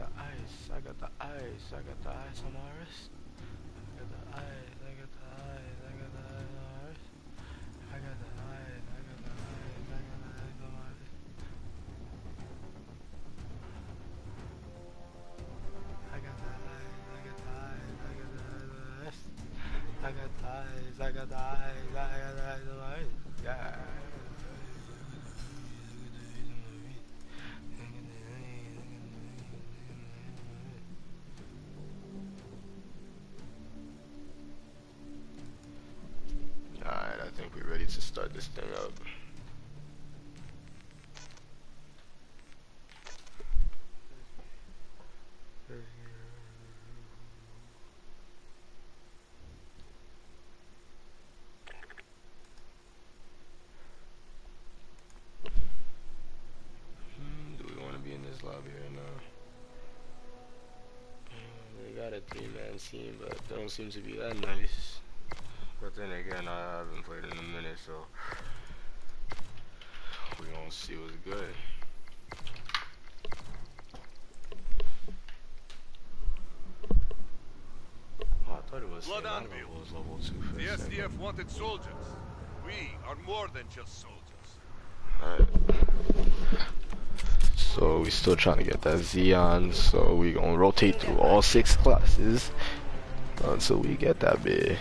the ice, I got the ice, I got the ice on my wrist. I got the ice, I got the ice, I got the ice on my wrist. I got the ice, I got the ice, I got the ice on my wrist. I got the ice, I got the ice, I got the ice on my wrist. I got the ice, I got the ice, I got the ice on my wrist. They hmm, hmm, got a three-man team, but they don't seem to be that nice. Then again, I haven't played in a minute, so we gonna see what's good. Oh, I thought it was Blood Anvil. Was level two The. SDF wanted soldiers. We are more than just soldiers. Alright. So we still trying to get that Xeon, so we gonna rotate through all six classes until we get that bit.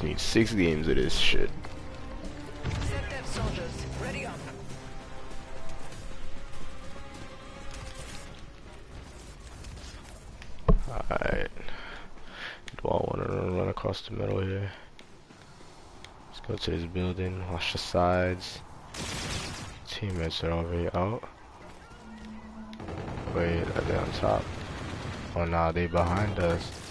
Just need six games of this shit. Alright. Do I wanna run across the middle here? Let's go to this building, watch the sides. Teammates are already out. Oh. Wait, are they on top? Oh nah, they behind us.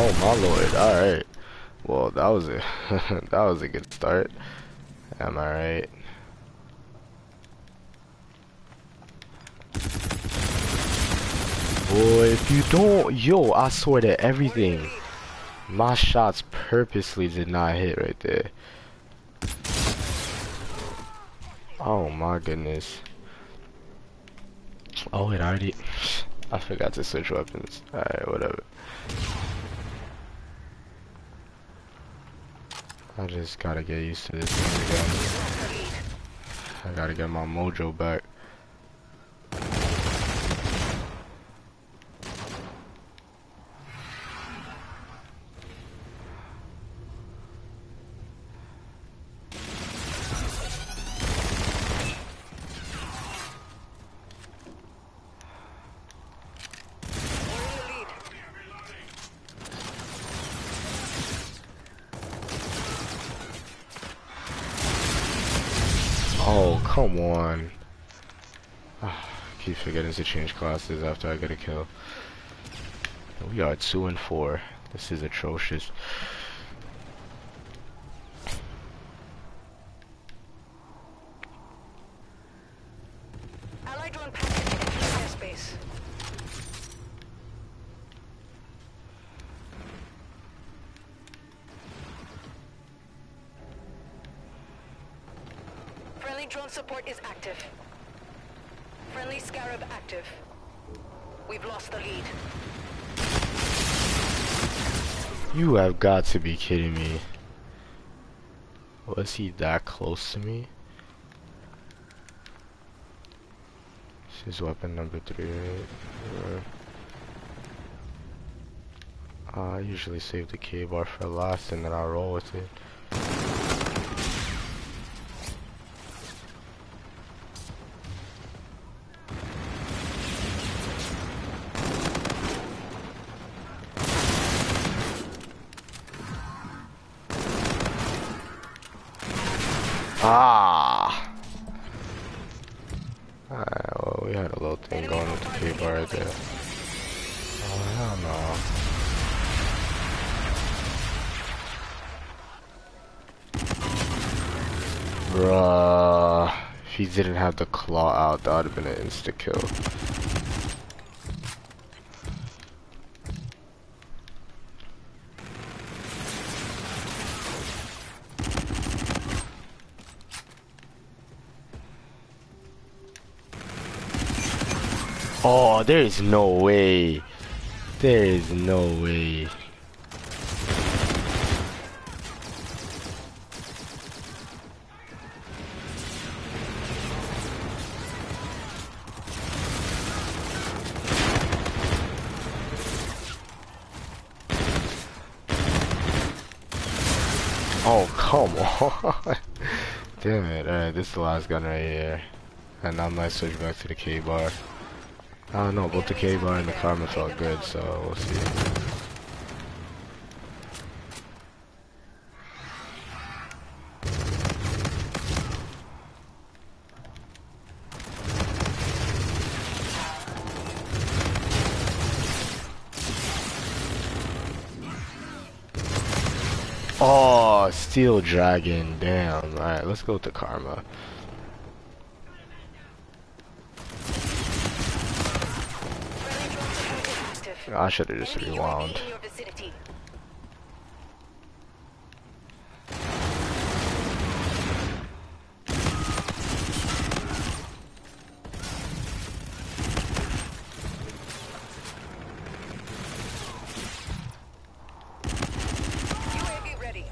Oh my lord, alright. Well that was a that was a good start. Am I right? Boy, if you don't, yo, I swear to everything. My shots purposely did not hit right there. Oh my goodness. Oh, it already. I forgot to switch weapons. Alright, whatever. I just gotta get used to this again. I gotta get my mojo back. We're in the lead. Oh, come on. Ah, keep forgetting to change classes after I get a kill. We are 2 and 4. This is atrocious. Allied drone package entering airspace. Friendly drone support is active. Friendly Scarab active. We've lost the lead. Got to be kidding me. Was he that close to me? This is weapon number 3, right? I usually save the K bar for last and then I roll with it. Ah! Alright, well, we had a little thing going with the bar right there. Oh, hell no. Bruh. If he didn't have the claw out, that would have been an insta kill. Oh, there is no way. There is no way. Oh, come on. Damn it. Alright, this is the last gun right here. And I'm gonna switch back to the K-bar. I don't know, both the K-bar and the Karma felt good, so we'll see. Oh, Steel Dragon, damn. Alright, let's go the Karma. Friendly drone support is active. I should have just rewound. in your vicinity. UAV ready.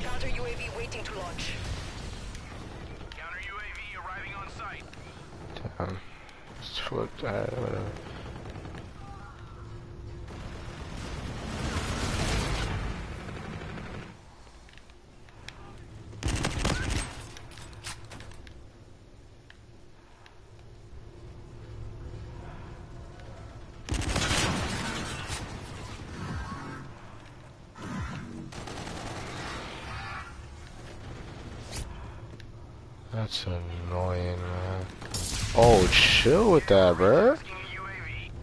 Counter UAV to launch. That's annoying, man. Oh, chill with that, bruh.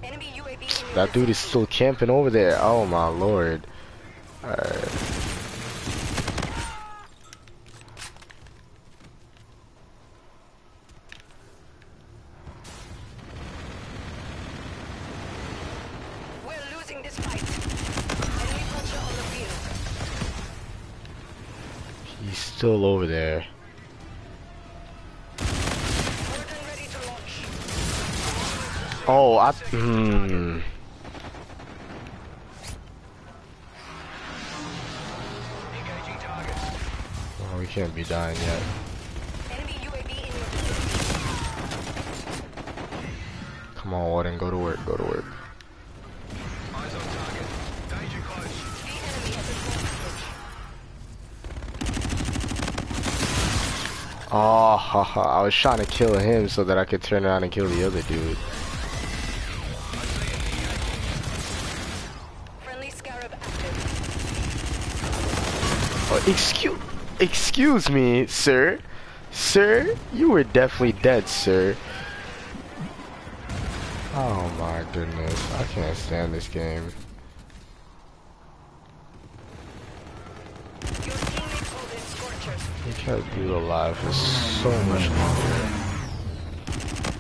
Enemy UAV in your That dude is still camping over there. Oh my lord. Dying yet. Enemy UAV in your. Come on, Warden, go to work, go to work. Eyes on target. Danger close. The enemy has a drone package. Oh, haha. I was trying to kill him so that I could turn around and kill the other dude. Friendly Scarab active. Oh, excuse, excuse me, sir. Sir, you were definitely dead, sir. Oh my goodness, I can't stand this game. Your teammates hold in. You kept dude alive for so much longer.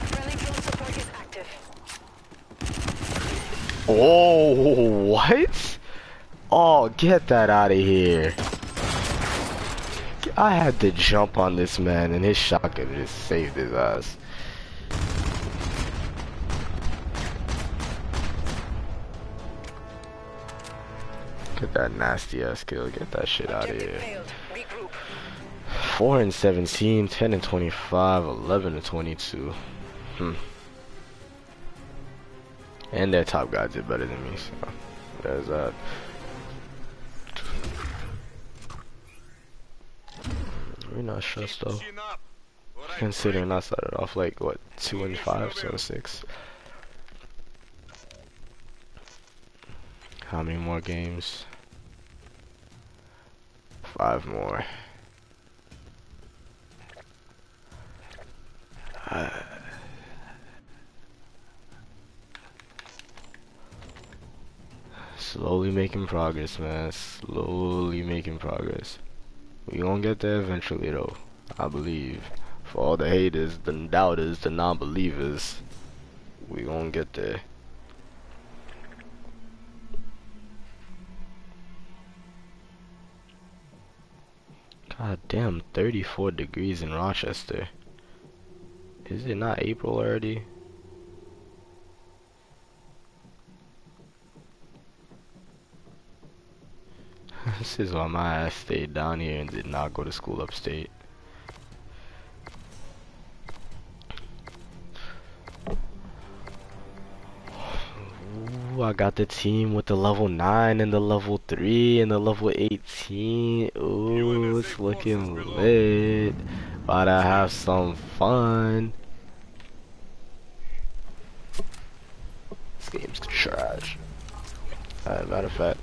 Friendly drone support is active. Oh, what? Oh, get that out of here. I had to jump on this man and his shotgun just saved his ass. Get that nasty ass kill. Get that shit out of here. failed. 4 and 17, 10 and 25, 11 and 22. Hmm. And their top guys did better than me, so there's that. We're not stressed though. Chin up. All right, Considering I started off like what two and five, so six. How many more games? Five more. Uh, slowly making progress, man. Slowly making progress. We gonna get there eventually, though. I believe. For all the haters, the doubters, the non-believers, we gonna get there. God damn, 34 degrees in Rochester. Is it not April already? this is why my ass stayed down here and did not go to school upstate. Ooh, I got the team with the level 9 and the level 3 and the level 18. Ooh, it's looking lit. About to have some fun. This game's trash. Uh, matter of fact.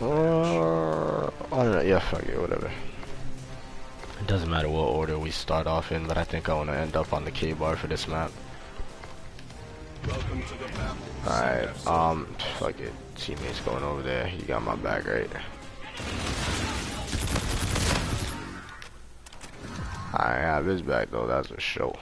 Uh, I don't know. Yeah, fuck it, whatever. It doesn't matter what order we start off in, but I think I want to end up on the K bar for this map. Welcome to the battle. Alright, um, fuck it. Teammates going over there. You got my back, right? I have his back, though. That's a show.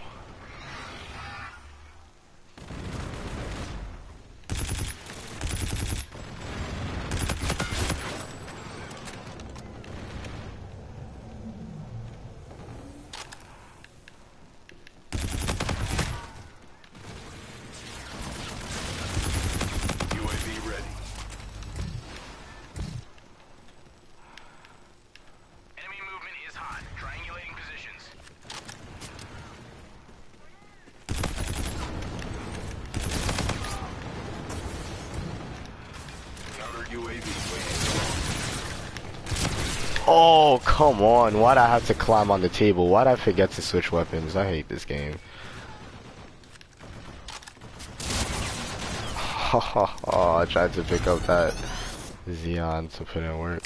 UAV ready. Enemy movement is hot. Triangulating positions. Counter UAV waiting. Oh, come on. Why'd I have to climb on the table? Why'd I forget to switch weapons? I hate this game. Ha ha oh, I tried to pick up that Xeon to put in work.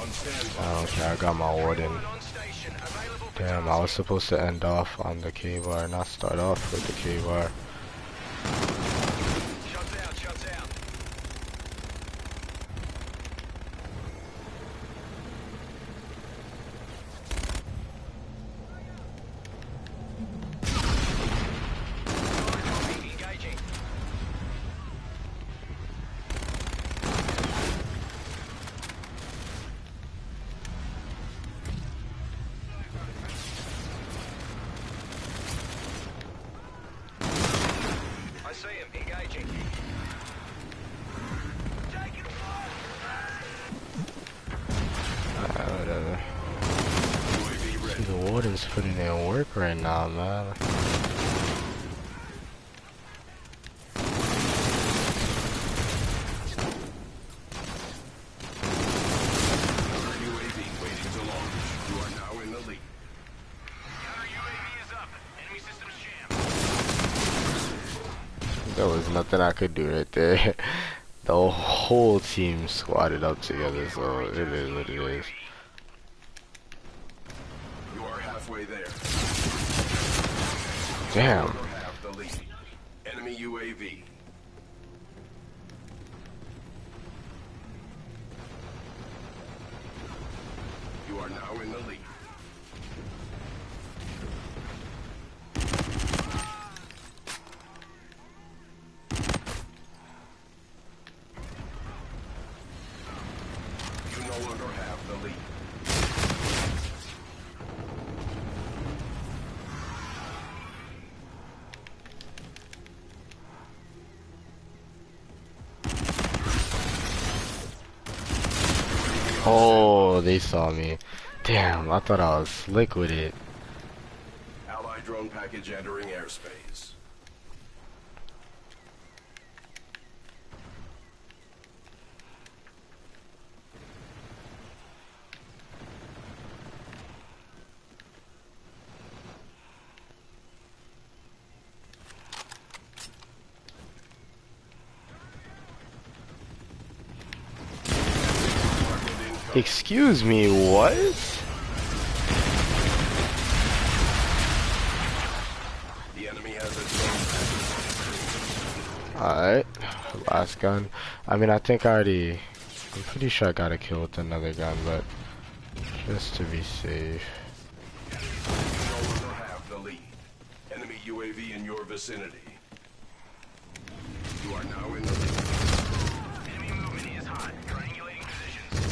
Care, I got my warden. Damn, I was supposed to end off on the K bar, not start off with the K bar. Shuts out, shuts out. Engaging. I see him. Engaging. Taking Uh, whatever. UAV ready. The warden's putting in work right now, man. Counter UAV waiting to launch. You are now in the lead. Counter UAV is up. Enemy systems jammed. There was nothing I could do right there. The whole team squatted up together, so it is what it is. You are halfway there. Damn. You have the lead. Enemy UAV. You are now in the lead. Oh, they saw me. Damn, I thought I was slick with it. Allied drone package entering airspace. Target incoming. Excuse me, what? The enemy has a. Alright, last gun. I mean, I think I already. I'm pretty sure I got a kill with another gun, but just to be safe. You no longer have the lead. Enemy UAV in your vicinity. You are now in the lead. Enemy movement is hot. Triangulating positions.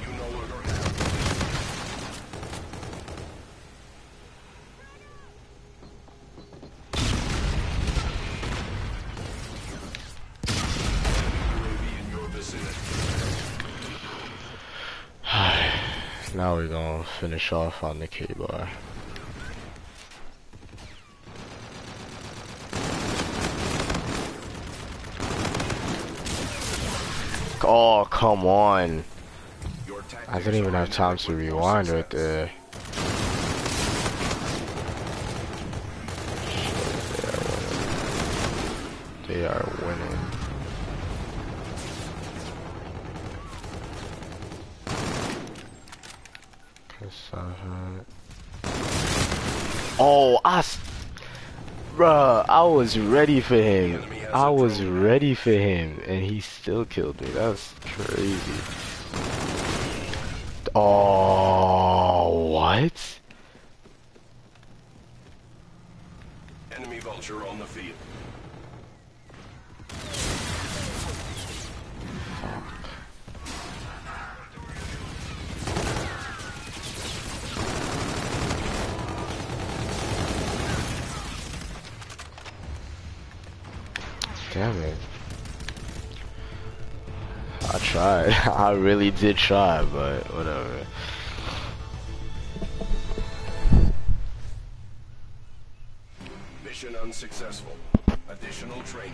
You no longer have the lead. UAV in your vicinity. Now we're gonna finish off on the K bar. Oh, come on. I didn't even have time to rewind right there. They are winning. Kassahat. Oh, I, bruh, I was ready for him. I was ready for him, and he still killed me. That's crazy. Oh, what? Enemy vulture on the field. I really did try, but whatever. Mission unsuccessful. Additional training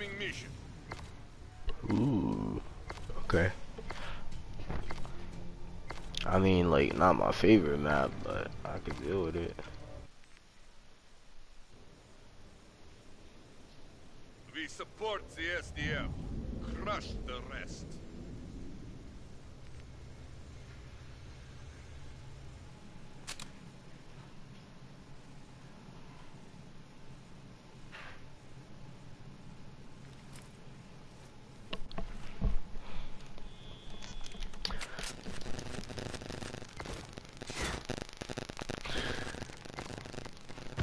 Incoming mission. Ooh. Okay. I mean, like, not my favorite map, but I could deal with it. We support the SDF. Crush the rest.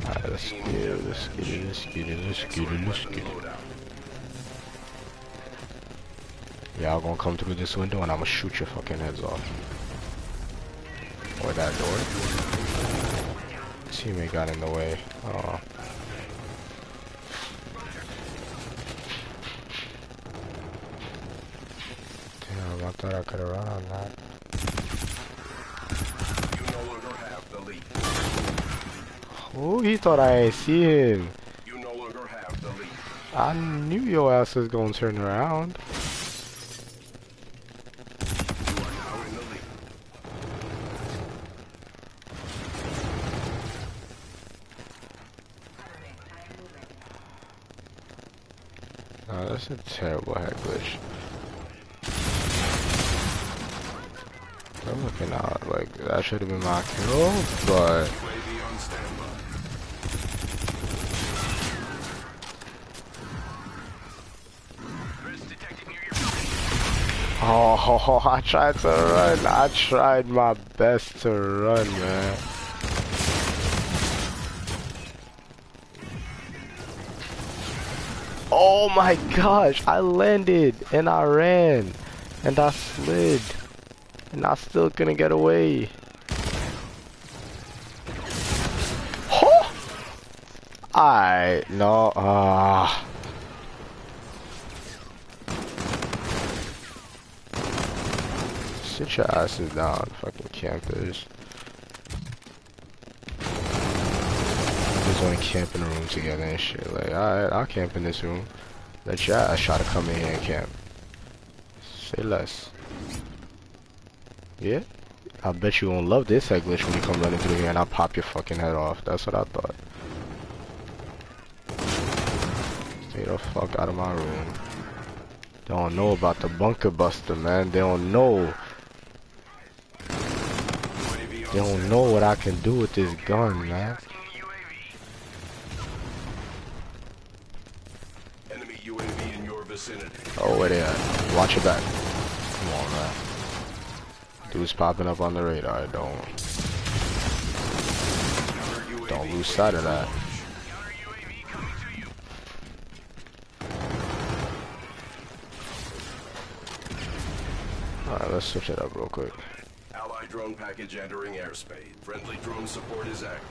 Alright, let's get it, let's get it, let's get it, let's get it. Y'all gonna come through this window and I'm gonna shoot your fucking heads off. Or that door. Teammate got in the way. Oh. Damn, I thought I could have run on that. Oh, he thought I see him. You no longer have the lead. I knew your ass was gonna turn around. Oh, that's a terrible head glitch. I'm looking out like that should have been my kill, but UAV on standby. Oh, I tried to run. I tried my best to run, man. Oh my gosh, I landed and I ran and I slid and I still couldn't get away. Oh! I no ah. Sit your asses down, fucking campers. Just wanna camp in a room together and shit. Like, alright, I'll camp in this room. Let your ass try to come in here and camp. Say less. Yeah? I bet you won't love this head glitch when you come running through here and I'll pop your fucking head off. That's what I thought. Stay the fuck out of my room. They don't know about the bunker buster, man. They don't know. They don't know what I can do with this gun, man. Enemy UAV in your vicinity. Oh, where they at? Watch your back. Come on, man. Dude's popping up on the radar. Don't don't lose sight of that. Alright, let's switch it up real quick. Drone package entering airspace. Friendly drone support is active.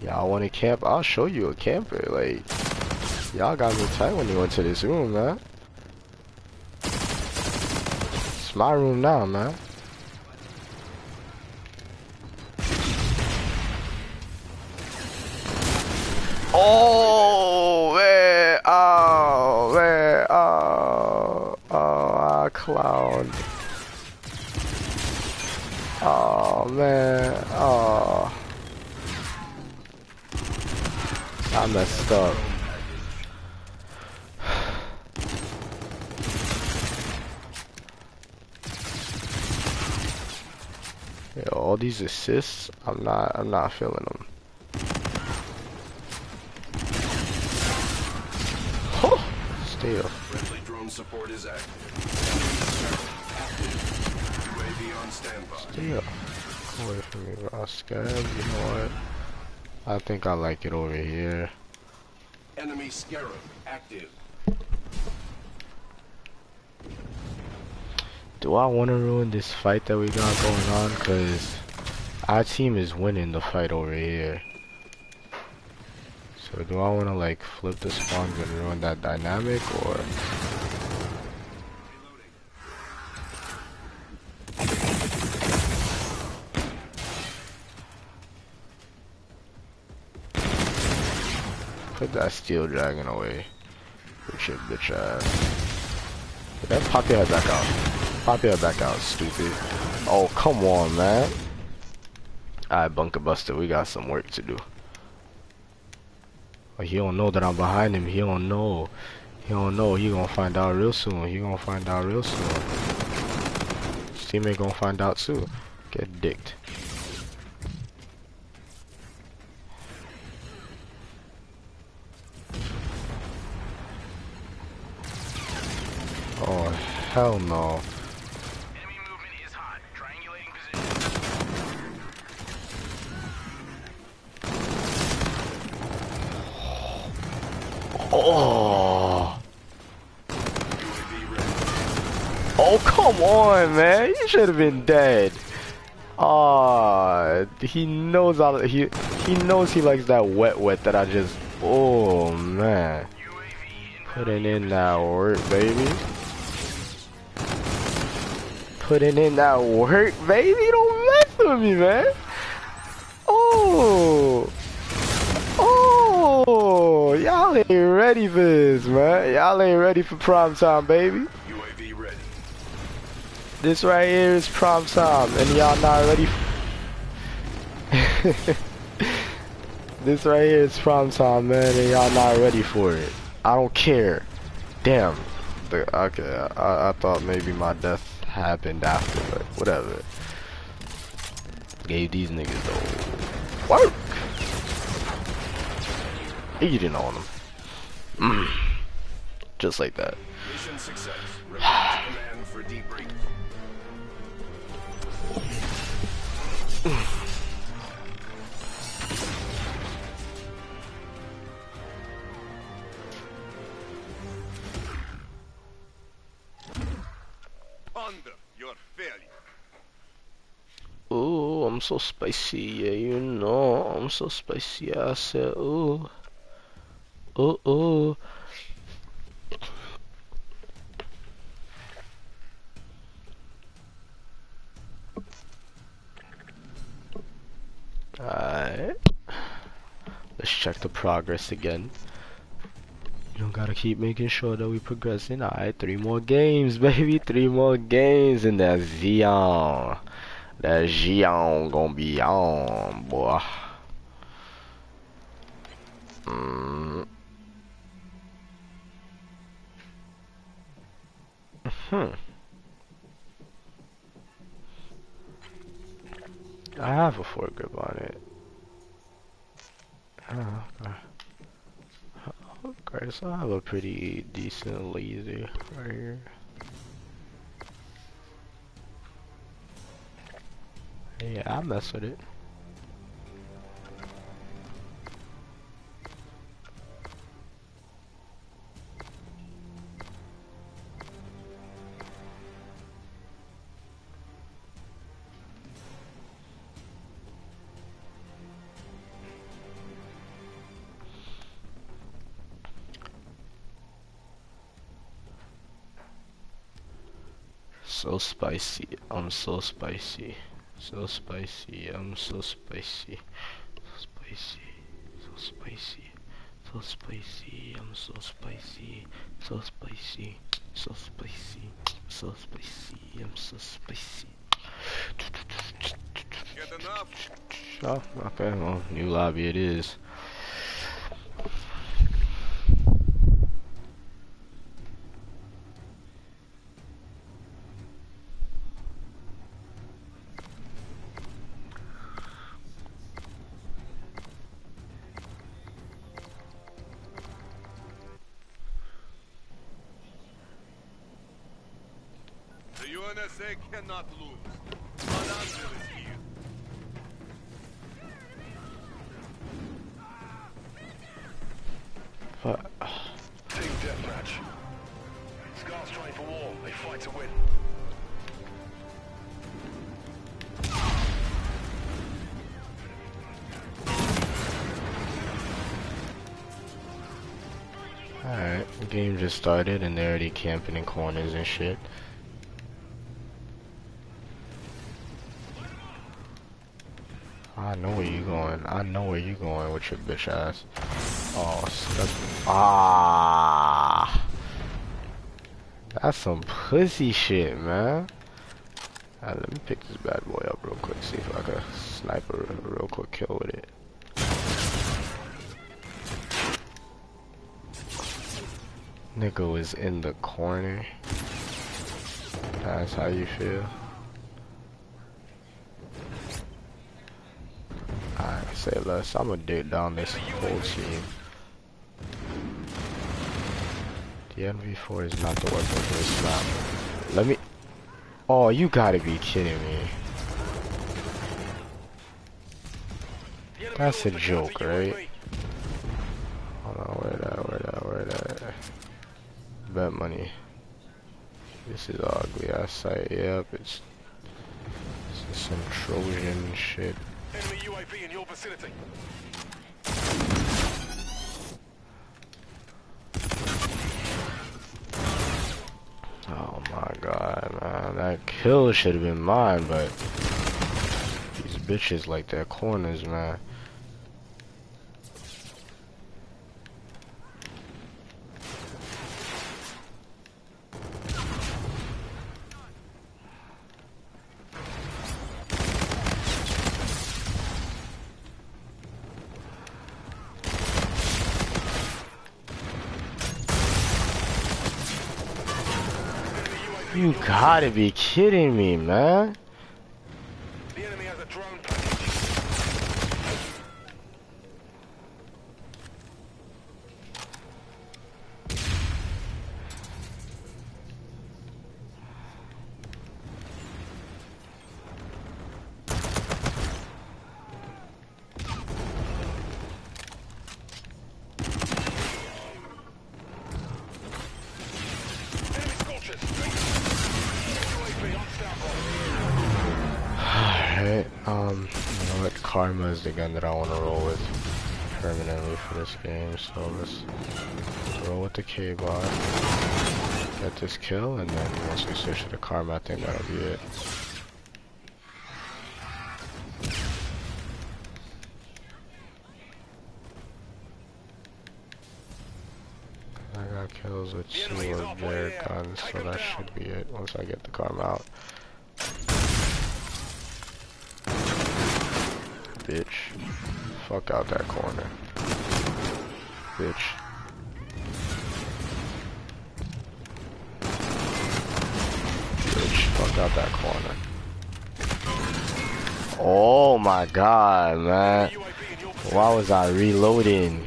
Y'all want to camp? I'll show you a camper. Like, y'all got me tight when you went to this room, man. It's my room now, man. Oh, man. Oh, man. Oh, oh, I clowned. Oh, man. Oh. I messed up. Yo, all these assists, I'm not, I'm not feeling them. Oh, stay up. Friendly drone support is active. UAV on standby. Come away from me, Oscar. You know what? I think I like it over here. Enemy Scarab active. Do I want to ruin this fight that we got going on? Cause our team is winning the fight over here. So do I want to like flip the spawns and ruin that dynamic or? Put that steel dragon away. Your bitch ass. Then pop your head back out. Pop your head back out, stupid. Oh, come on, man. Alright, Bunker Buster, we got some work to do. But he don't know that I'm behind him. He don't know. He don't know. He gonna find out real soon. He gonna find out real soon. His teammate gonna find out too. Get dicked. Oh, hell no. Oh. Oh, come on, man. You should have been dead. Ah, oh, he knows all. he he knows he likes that wet wet that I just Oh, man. Putting in that work, baby. Putting in that work, baby. Don't mess with me, man. Oh, oh, y'all ain't ready for this, man. Y'all ain't ready for prime time, baby. UAV ready. This right here is prom time, and y'all not ready. this right here is prom time, man, and y'all not ready for it. I don't care. Damn. The, okay, I, I thought maybe my death happened after, but whatever. Gave these niggas the work. Eating on them. Mm. Just like that. Mission success. Ponder your failure. Ooh, I'm so spicy, yeah, you know, I'm so spicy. I said, ooh, ooh, ooh. Alright. Let's check the progress again. You know, gotta keep making sure that we're progressing. Alright, three more games, baby. Three more games in that Zion. That Zion gonna be on, boy. Mm. Hmm. I have a foregrip on it. Oh, okay. Okay, so I have a pretty decent laser right here. Yeah, I mess with it. So spicy. I'm so spicy. So spicy. I'm so spicy. So spicy. So spicy. So spicy. I'm so spicy. So spicy. So spicy. So spicy. I'm so spicy. Get enough? Oh, okay. Well, new lobby it is. Cannot lose. Madame is here. But Team deathmatch. Scars train for war. They fight to win. alright, the game just started and they're already camping in corners and shit. I know where you going. I know where you going with your bitch ass. Oh, that's, ah, that's some pussy shit, man. Alright, let me pick this bad boy up real quick. See if I can snipe a real quick kill with it. Nigga was in the corner. That's how you feel. Alright, say less. I'm gonna dig down this whole team. The NV4 is not the weapon for this map. Let me. Oh, you gotta be kidding me. That's a joke, right? Hold on, where that, where that, where that? bet money. This is ugly ass site. Yep, it's, it's some Trojan shit. Enemy UAV in your vicinity. Oh my god, man. That kill should have been mine, but these bitches like their corners, man. Gotta be kidding me, man. Karma is the gun that I want to roll with permanently for this game, so let's roll with the K-bar, get this kill, and then once we switch to the Karma, I think that'll be it. I got kills with two of their guns, so that should be it once I get the Karma out. Bitch. Fuck out that corner. Bitch. Bitch, fuck out that corner. Oh my god, man. Why was I reloading?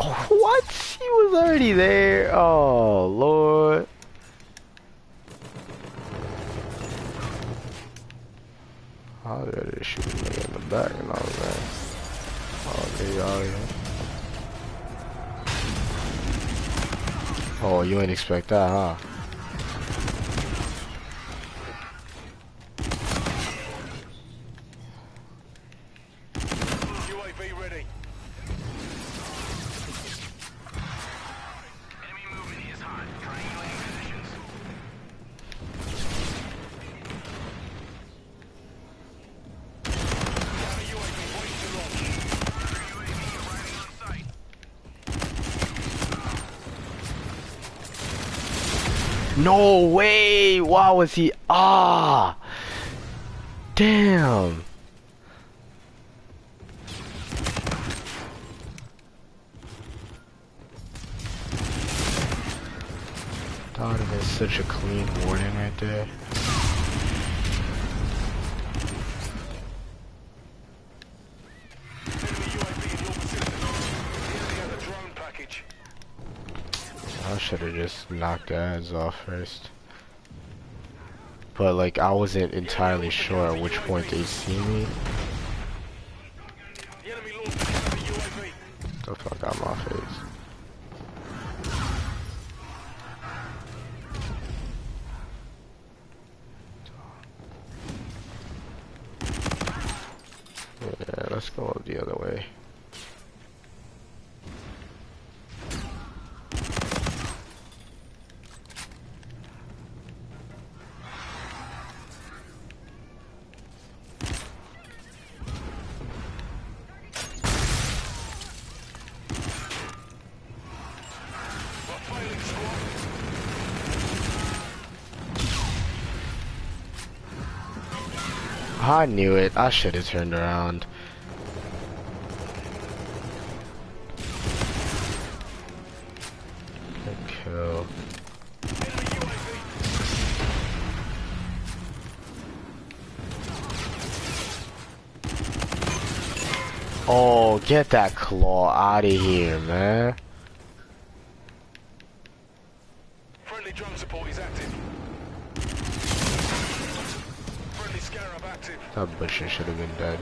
Oh, what? He was already there. Oh, Lord. I was ready to shoot in the back and all that. Here. Oh, you ain't expect that, huh? UAV ready. Enemy UAV waiting to launch. No way! Why was he? Ah! Damn! Would have such a clean warning right there. I should have just knocked their off first. But like I wasn't entirely sure at which point they see me. The fuck out my face. Yeah, let's go the other way. I knew it. I should have turned around. Oh, get that claw out of here, man. Friendly drone support is active. Friendly Scarab That butcher should have been dead.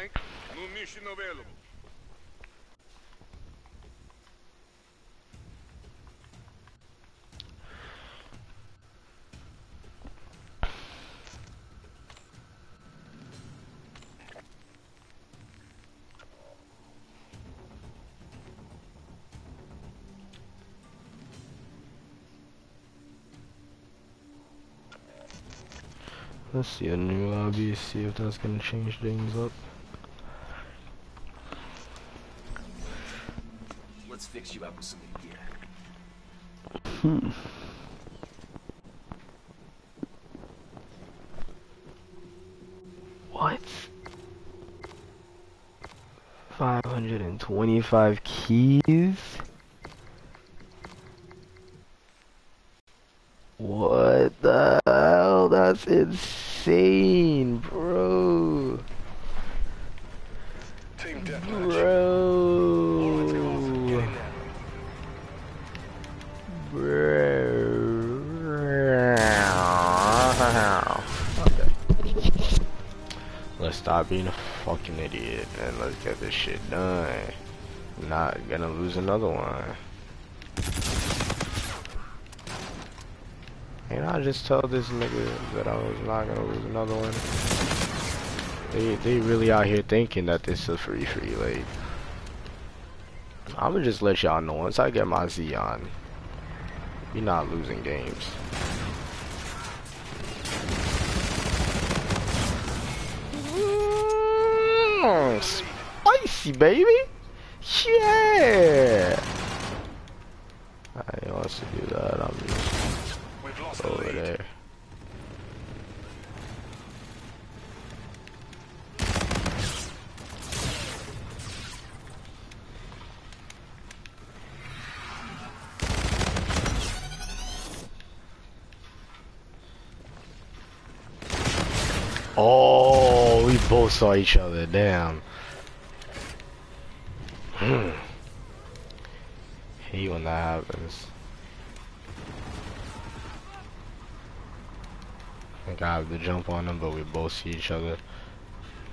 New rank, new mission available. Let's see a new lobby, see if that's gonna change things up. Let's you up with some new gear. Hmm. What? 525 keys? What the hell? That's insane, being a fucking idiot and let's get this shit done. Not gonna lose another one. And I just tell this nigga that I was not gonna lose another one. They they really out here thinking that this is free free like I'ma just let y'all know once I get my Z on, we not losing games. Mm, spicy baby! Yeah! I wants to do that, I'm just the over lead. there. Oh, both saw each other. Damn. Hmm. Hate when that happens. I have to jump on them, but we both see each other.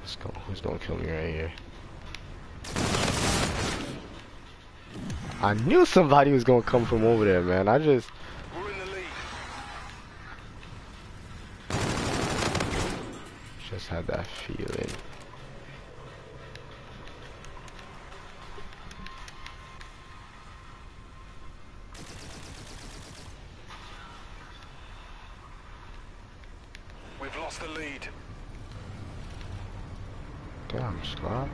Let's go. Who's gonna kill me right here? I knew somebody was gonna come from over there, man. I just We're in the lead. just had that feeling. We've lost the lead. Damn, Scott.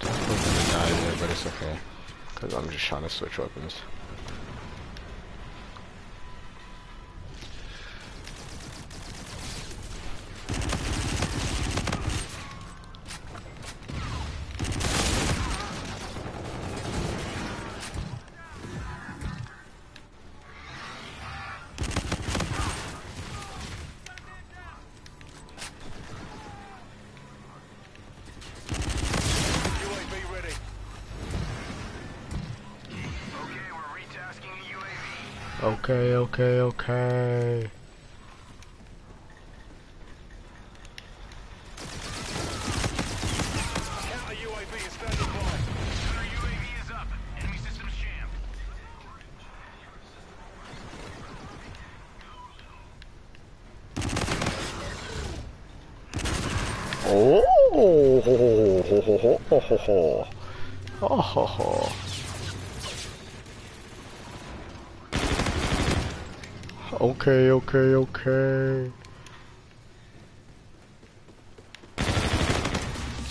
Definitely not in there, but it's okay. Cause I'm just trying to switch weapons. Ho. Oh, ho, ho. Okay, okay, okay.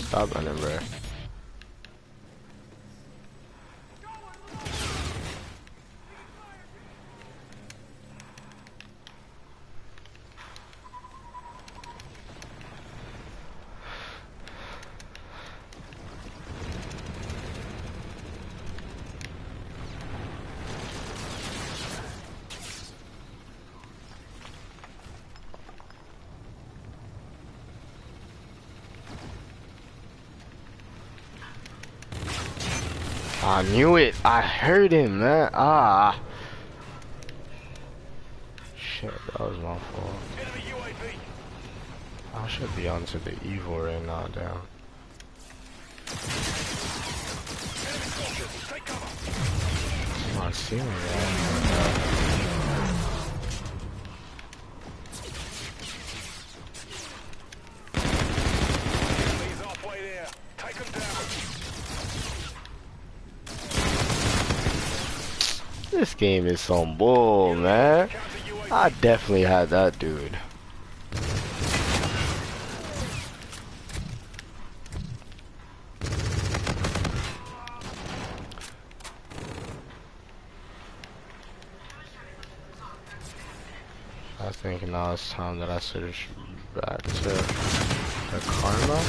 Stop running, bro. I knew it. I heard him, man. Ah. Shit, that was my fault. I should be onto the evil right now, down. I'm. Enemy's halfway there. Take them down. This game is some bull, man. I definitely had that dude. I think now it's time that I switch back to the karma.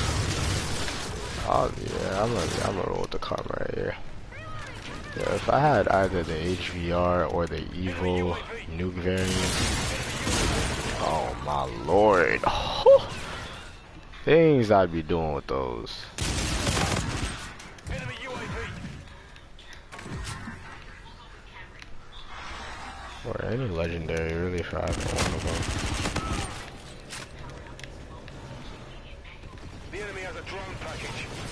Oh yeah, I'm gonna I'm gonna roll with the karma right here. Yeah, if I had either the HVR or the evil nuke variant, oh my lord, things I'd be doing with those. Or any legendary, really, if I had one of them. The enemy has a drone package.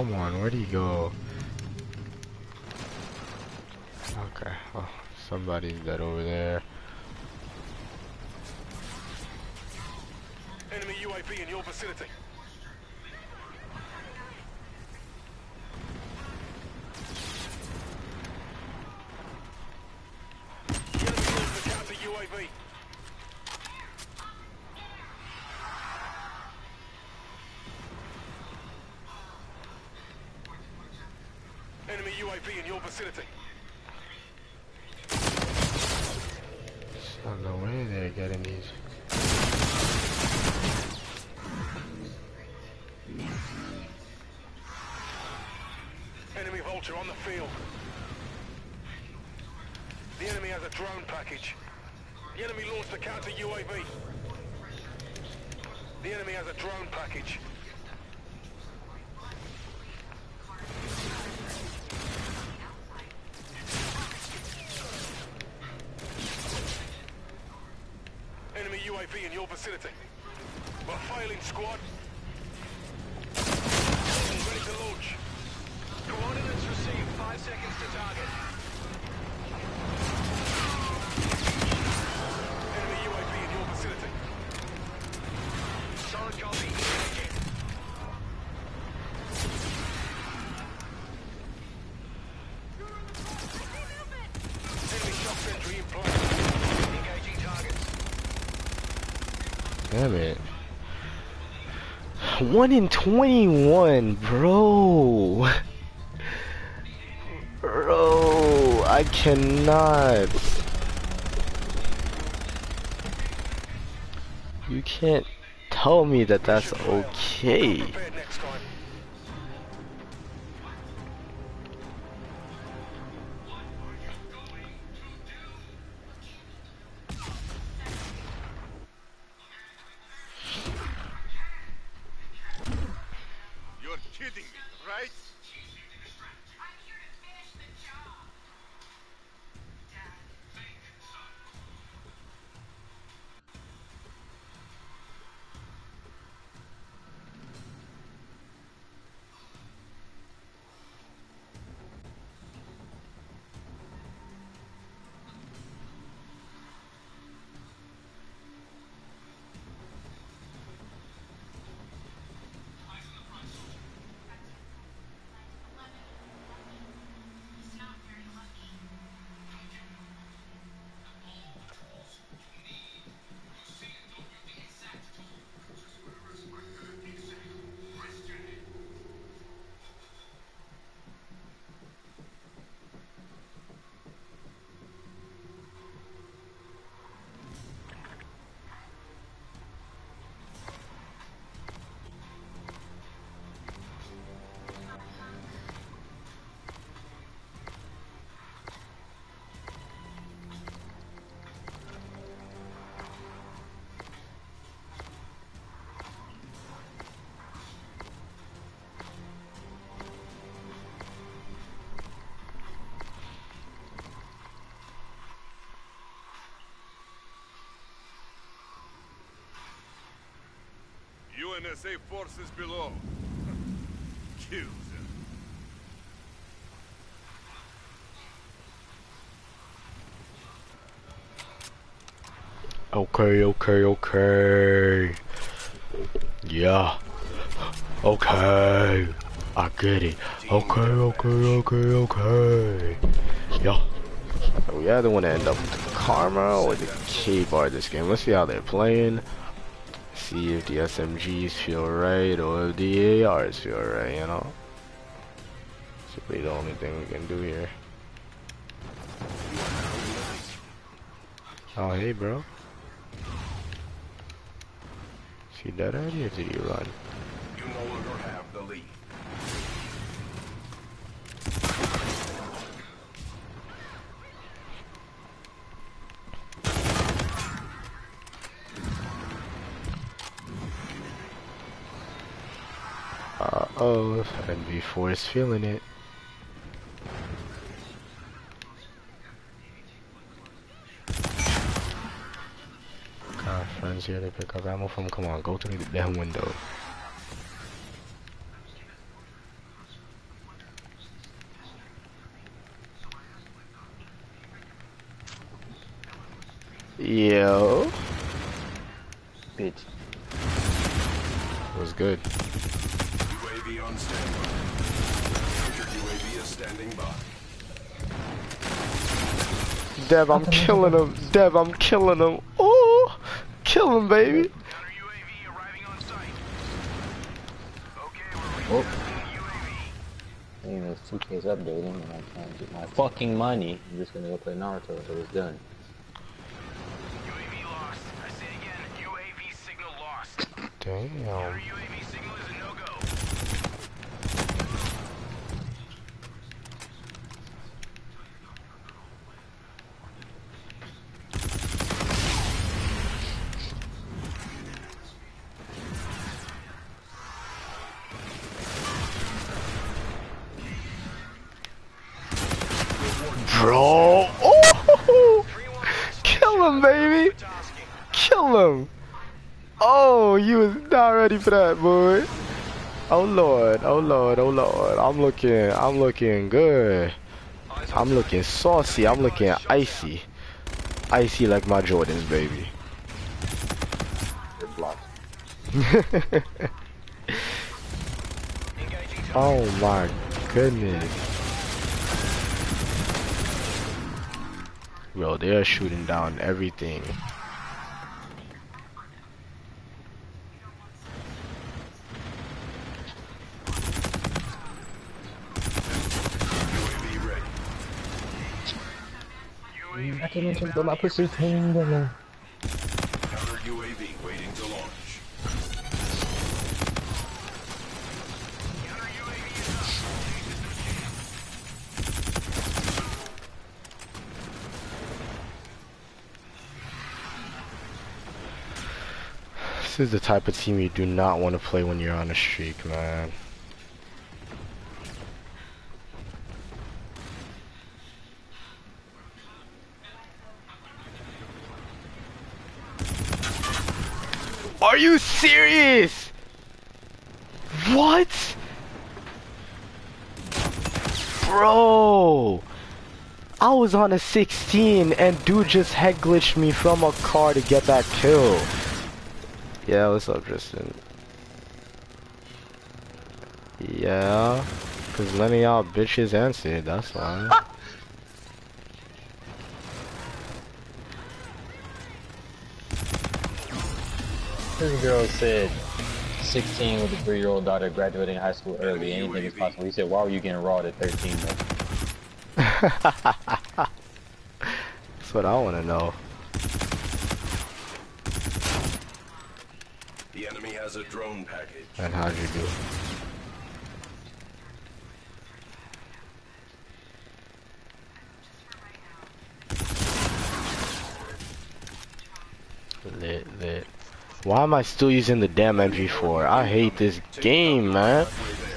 Come on, where'd he go? Okay, oh, somebody's dead over there. Enemy launched a counter UAV. The enemy has a drone package. Damn it. 1 in 21, bro. Bro, I cannot. You can't tell me that that's okay. NSA forces below. Kill them. Okay, okay, okay. Yeah. Okay. I get it. Okay, okay, okay, okay. Yeah. We either want to end up with the Karma or the K-Bar this game. Let's see how they're playing. See if the SMGs feel right or if the ARs feel right, you know? Should be the only thing we can do here. Oh, hey, bro. See that idea? Did you run? NV4 feeling it. God, friends here, they pick up ammo from. Come on, go through the damn window. Yo, Bitch. was good. UAV on standby. Your UAV is standing by. Dev, I'm killing him. Dev, I'm killing him. Oh, kill him, baby. Oh. Damn, this 2K's updating and I can't get my fucking money. I'm just gonna go play Naruto until it's done. UAV lost. I say again, UAV signal lost. Damn. That, boy. Oh lord, oh lord, oh lord. I'm looking, I'm looking good. I'm looking saucy. I'm looking icy. Icy like my Jordans, baby. Oh my goodness. Bro, they're shooting down everything. UAV ready. I can mention but my pussy tingle. Counter UAV waiting to launch. This is the type of team you do not want to play when you're on a streak, man. Are you serious? What? Bro! I was on a 16 and dude just head glitched me from a car to get that kill. Yeah, what's up, Tristan? Yeah, cause none of y'all bitches answered, that's why. Ah! This girl said 16 with a three-year-old daughter graduating high school early. Anything is possible. He said, why were you getting raw at 13 though? That's what I want to know. The enemy has a drone package. And how'd you do? Lit, lit. Why am I still using the damn MG4? I hate this game, man.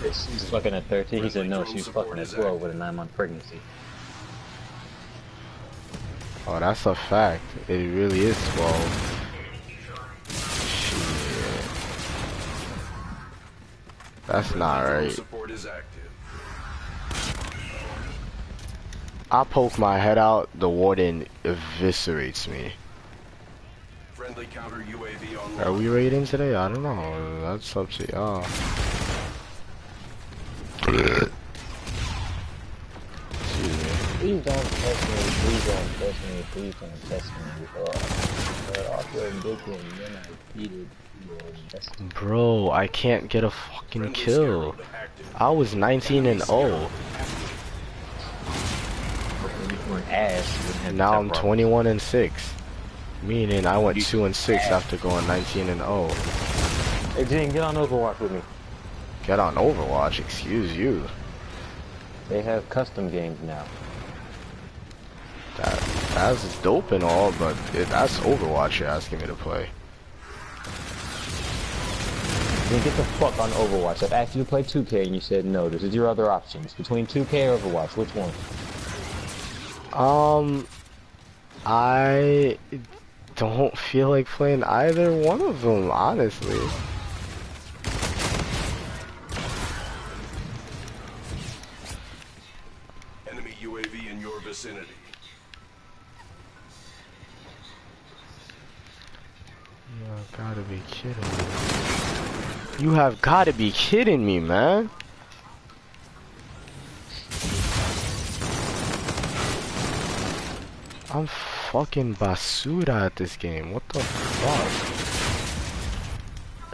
She's fucking at 13. He said, no, she's fucking at 12 with a nine-month pregnancy. Oh, that's a fact. It really is 12. Shit. That's not right. Support is active. I poke my head out, the warden eviscerates me. Friendly counter UAV online. Are we raiding today? I don't know. That's up to y'all. Excuse me. Please don't test me. Please don't test me. Please don't test me. Off your dick and then I repeated. Bro, I can't get a fucking kill. I was 19 and 0. If you were an ass, you wouldn't have Now I'm 21 and 6. Meaning I went 2 and 6 after going 19 and 0. Hey, Jen, get on Overwatch with me. Get on Overwatch, excuse you. They have custom games now. That that's dope and all, but it, that's Overwatch you're asking me to play. Then get the fuck on Overwatch. I've asked you to play 2K and you said no. This is your other options. Between 2K or Overwatch, which one? Um, I don't feel like playing either one of them, honestly. You have gotta be kidding me, man. I'm fucking basura at this game. What the fuck?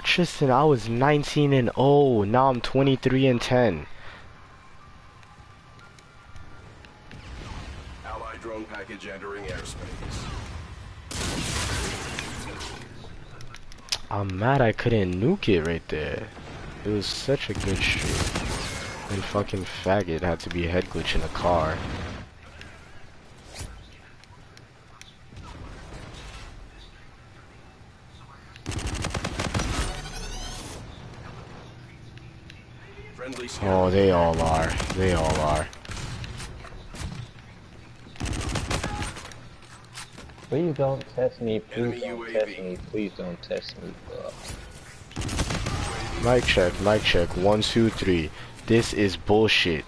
Tristan, I was 19 and 0. Now I'm 23 and 10. Allied drone package entering airspace. I'm mad I couldn't nuke it right there. It was such a good streak. And fucking faggot had to be head glitch in a car. Oh, they all are. They all are. Please don't test me. Enemy Please don't UAV. test me. Please don't test me. Mic check, mic check. One, two, three. This is bullshit.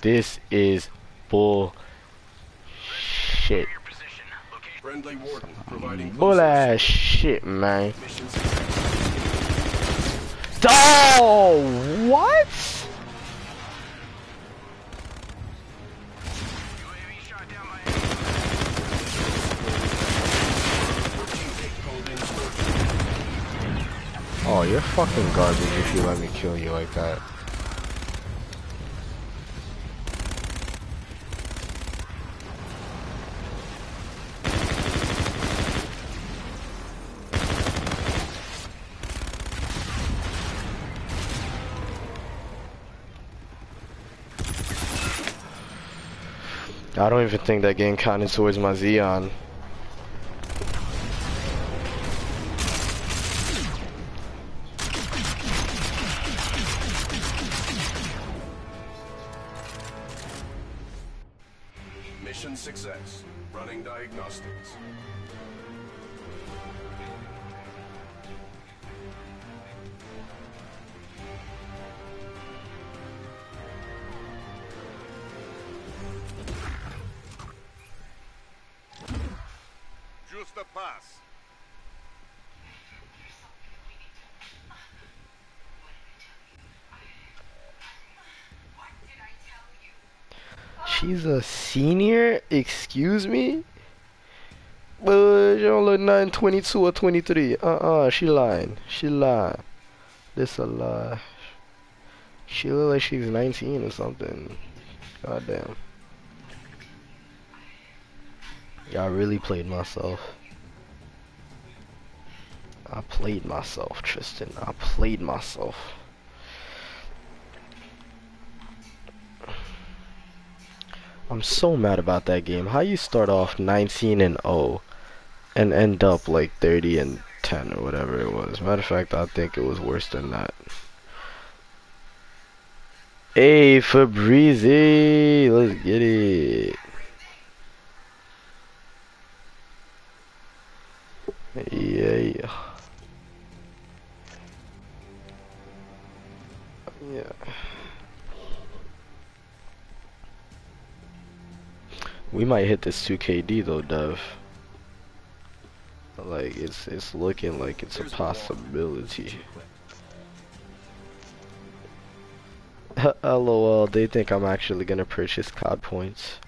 This is bull shit. Your position. Location. Friendly Warden providing Bull ass shit, man. mission Oh, what? Oh, you're fucking garbage if you let me kill you like that. I don't even think that game counted towards my Xeon. 29, 22, or 23. Uh-uh, she lying. She lying. This a lie. She look like she's 19 or something. God damn. Yeah, I really played myself. I played myself, Tristan. I played myself. I'm so mad about that game. How you start off 19 and 0? And end up like 30 and 10 or whatever it was. Matter of fact, I think it was worse than that. Hey, Fabrizi, let's get it. Yeah. Yeah. We might hit this 2KD though, Dev. Like it's it's looking like it's a possibility. LOL, they think I'm actually gonna purchase COD points.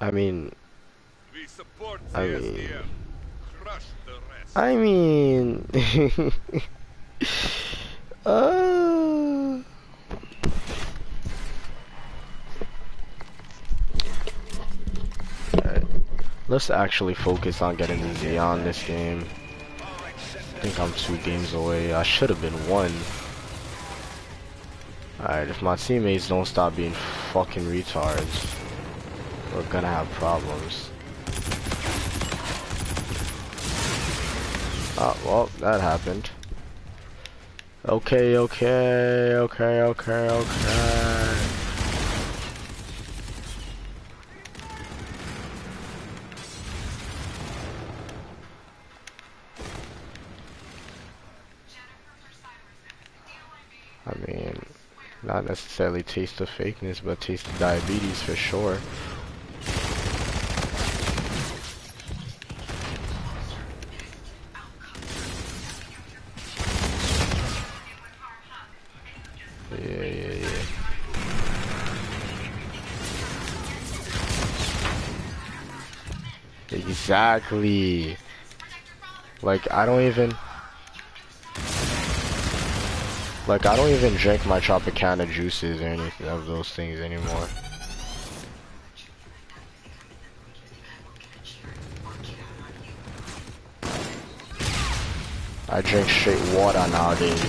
I mean, We support the I mean- Crush the rest. I mean, uh, let's actually focus on getting Xeon this game. I think I'm two games away. I should have been one. Alright, if my teammates don't stop being fucking retards, we're gonna have problems. Oh, well, that happened. Okay, okay, okay, okay, okay. Not necessarily taste of fakeness, but taste of diabetes for sure. Yeah, yeah, yeah. Exactly. Like, I don't even... Like, I don't even drink my Tropicana juices or anything of those things anymore. I drink straight water nowadays.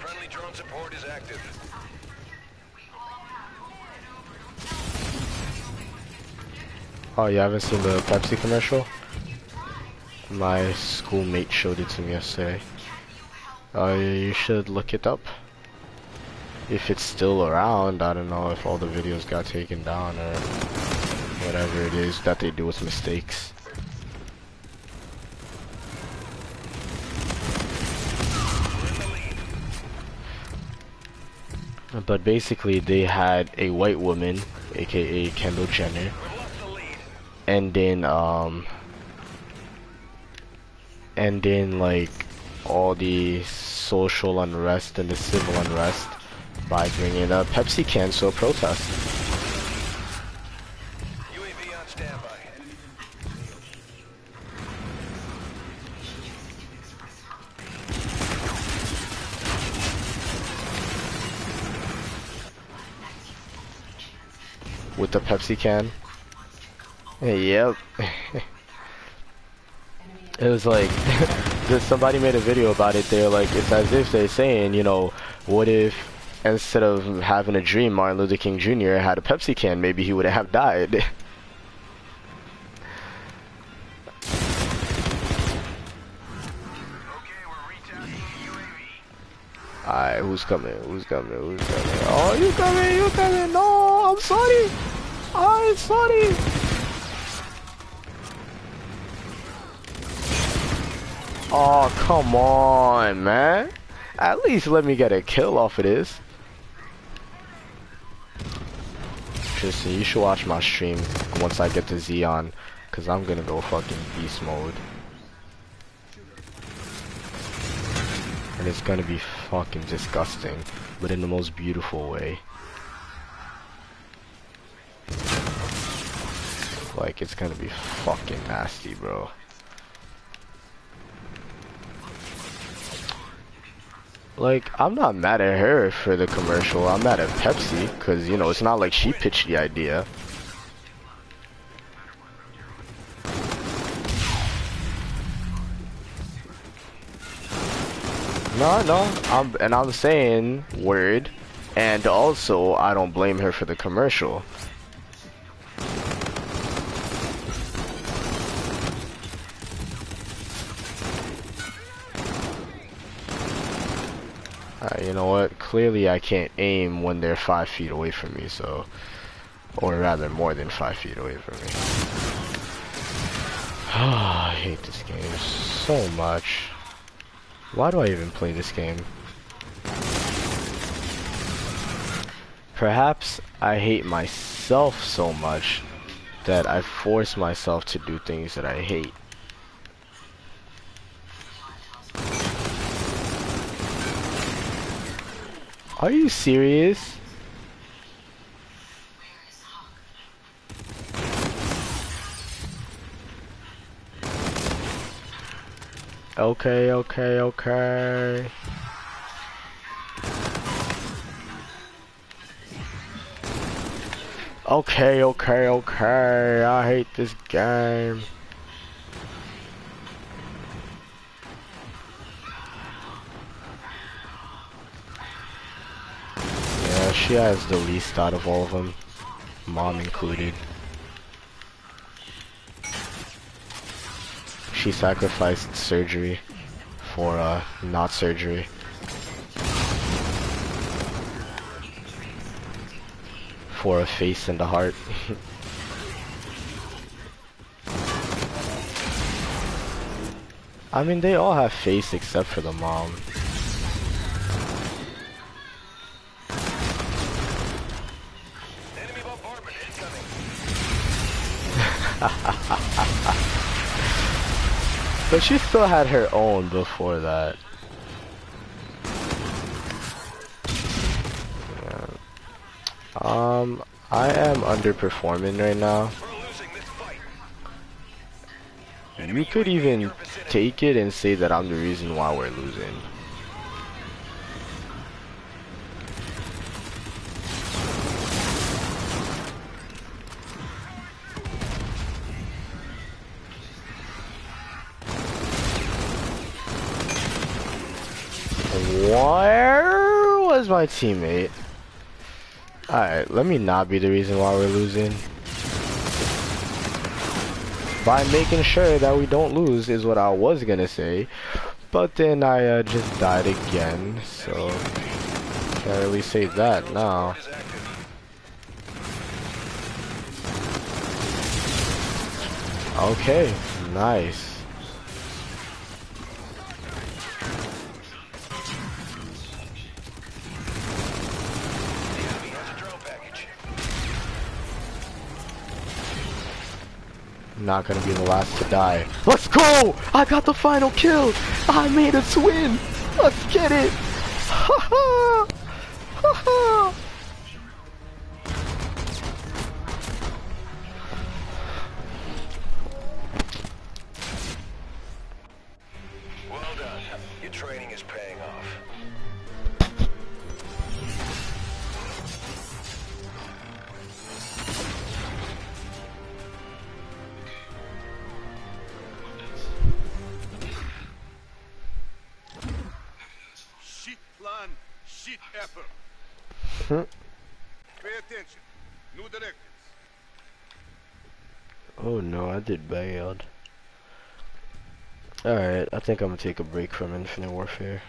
Friendly drone support is active. Oh, you haven't seen the Pepsi commercial? My schoolmate showed it to me yesterday. Uh, you should look it up. If it's still around, I don't know if all the videos got taken down or whatever it is that they do with mistakes. But basically, they had a white woman, aka Kendall Jenner, and then um, and then like all the social unrest and the civil unrest by bringing a Pepsi can to a protest. UAV on standby. with the Pepsi can. Yep. it was like, just somebody made a video about it. They're like, it's as if they're saying, you know, what if instead of having a dream, Martin Luther King Jr. had a Pepsi can, maybe he would have died. Alright, who's coming? Who's coming? Who's coming? Oh, you coming? You coming? No, I'm sorry. I'm sorry. Oh, come on, man. At least let me get a kill off of this. Tristan, you should watch my stream once I get to Xeon, because I'm going to go fucking beast mode. And it's gonna be fucking disgusting, but in the most beautiful way. Like, it's gonna be fucking nasty, bro. Like, I'm not mad at her for the commercial. I'm mad at Pepsi, because, you know, it's not like she pitched the idea. No, no, I'm, and I'm saying word, and also I don't blame her for the commercial. Uh, you know what? Clearly I can't aim when they're five feet away from me, so Or rather, more than five feet away from me. I hate this game so much. Why do I even play this game? Perhaps I hate myself so much that I force myself to do things that I hate. Are you serious? Okay, okay, okay. Okay, okay, okay. I hate this game. She has the least out of all of them. Mom included. She sacrificed surgery for, uh, not surgery. For a face and a heart. I mean, they all have face except for the mom. But she still had her own before that. Um, I am underperforming right now. You could even take it and say that I'm the reason why we're losing. Where was my teammate? Alright, let me not be the reason why we're losing. By making sure that we don't lose is what I was gonna say. But then I uh, just died again, so can't really say that now. Okay, nice. Not gonna be the last to die. Let's go! I got the final kill! I made us win! Let's get it! Ha ha! Did bad. Alright, I think I'm gonna take a break from Infinite Warfare.